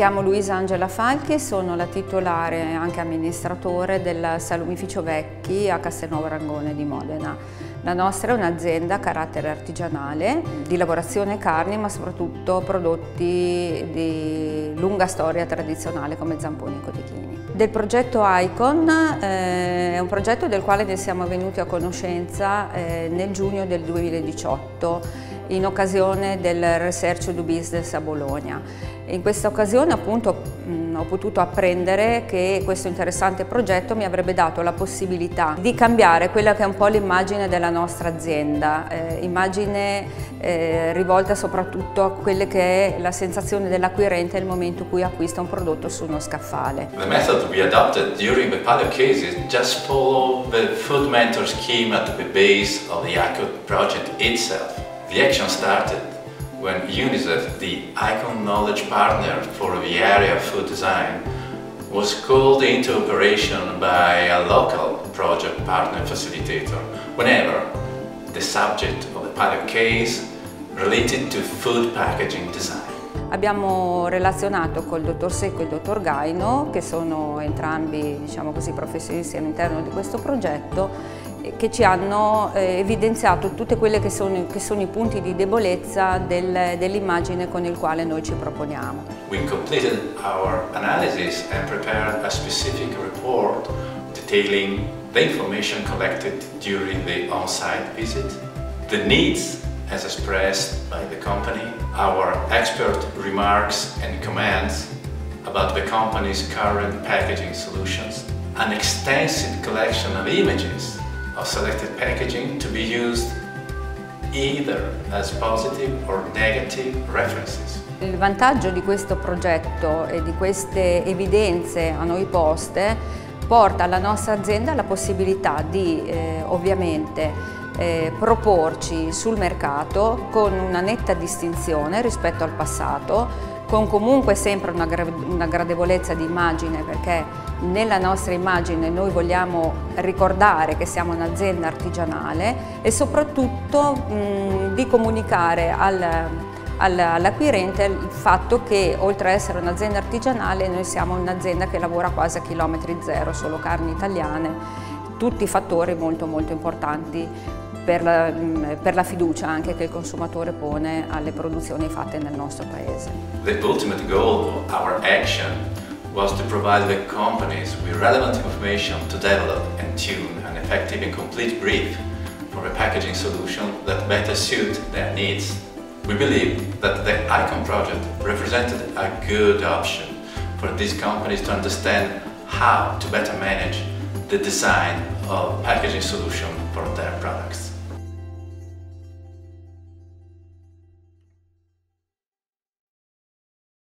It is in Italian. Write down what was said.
chiamo Luisa Angela Falchi sono la titolare e anche amministratore del salumificio Vecchi a Castelnuovo Rangone di Modena. La nostra è un'azienda a carattere artigianale di lavorazione carni ma soprattutto prodotti di lunga storia tradizionale come zamponi e cotechini. Del progetto ICON eh, è un progetto del quale ne siamo venuti a conoscenza eh, nel giugno del 2018 in occasione del Research do Business a Bologna. In questa occasione appunto mh, ho potuto apprendere che questo interessante progetto mi avrebbe dato la possibilità di cambiare quella che è un po' l'immagine della nostra azienda, eh, immagine eh, rivolta soprattutto a quelle che è la sensazione dell'acquirente nel momento in cui acquista un prodotto su uno scaffale. The method we adopted during the pilot cases just follow the food mentor scheme at the base of the ICO project itself. The action started when UNICEF, the ICON knowledge partner for the area of food design, was called into operation by a local project partner facilitator whenever the subject of the pilot case related to food packaging design. Abbiamo relazionato col dottor Secco e il dottor Gaino, che sono entrambi diciamo così, professionisti all'interno di questo progetto, che ci hanno eh, evidenziato tutti quelli che sono, che sono, i punti di debolezza del, dell'immagine con il quale noi ci proponiamo. We completed our analysis and prepared a specific report detailing the information collected during the on-site visit, the needs as expressed by the company, our expert remarks and comments about the company's current packaging solutions, an extensive collection of images of selected packaging to be used either as positive or negative references. Il vantaggio di questo progetto e di queste evidenze a noi poste porta alla nostra azienda la possibilità di eh, ovviamente eh, proporci sul mercato con una netta distinzione rispetto al passato, con comunque sempre una, gra una gradevolezza di immagine perché nella nostra immagine noi vogliamo ricordare che siamo un'azienda artigianale e soprattutto mh, di comunicare al, all'acquirente il fatto che oltre ad essere un'azienda artigianale noi siamo un'azienda che lavora quasi a chilometri zero, solo carni italiane, tutti fattori molto molto importanti per la, per la, fiducia anche che il consumatore pone alle produzioni fatte nel nostro paese. The ultimate goal of our action was to provide the companies with relevant information to develop and tune an effective and complete brief for a packaging solution that better suit their needs. We believe that the ICON project represented a good option for these companies to understand how to better manage the design of packaging solution for their products.